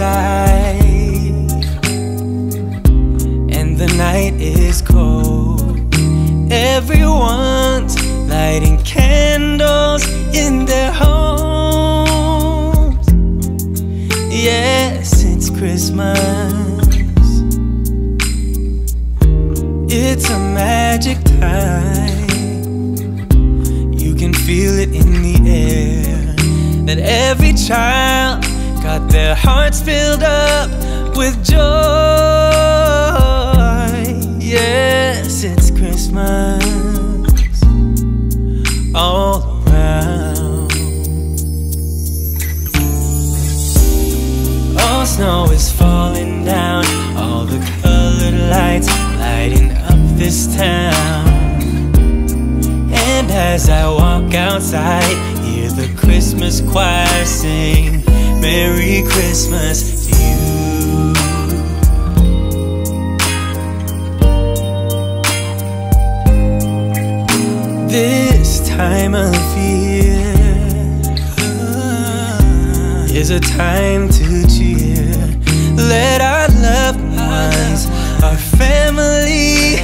outside and the night is cold. Everyone's lighting candles in their homes. Yes, it's Christmas. It's a magic time. You can feel it in the air that every child got their hearts filled up with joy. Yes, it's Christmas all around. All snow is falling down, all the colored lights lighting up this town. And as I walk outside, hear the Christmas choir sing Merry Christmas to you. This time of year is a time to cheer. Let our loved ones, our family,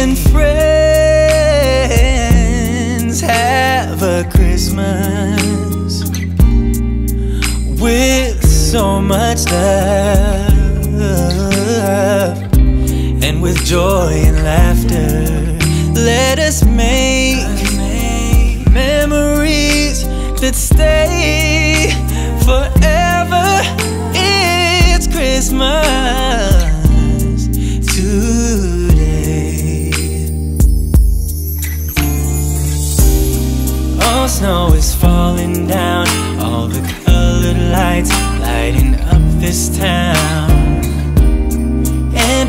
and friends have a Christmas much love and with joy and laughter. Let us make memories that stay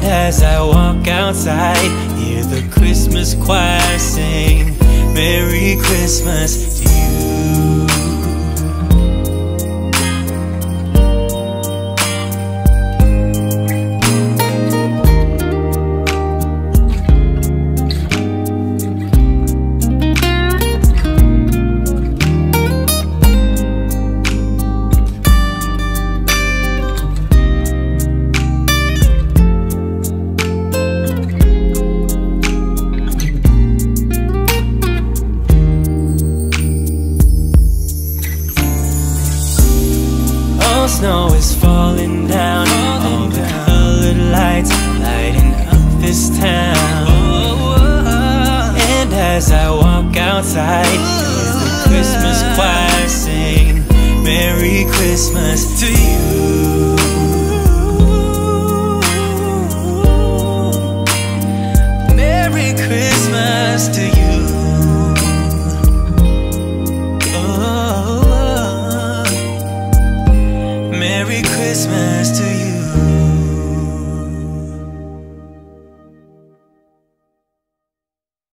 as I walk outside, hear the Christmas choir sing Merry Christmas to you. Snow is falling down. All the colored lights lighting up this town. And as I walk outside, hear the Christmas choir sing Merry Christmas to you. Oh, to you.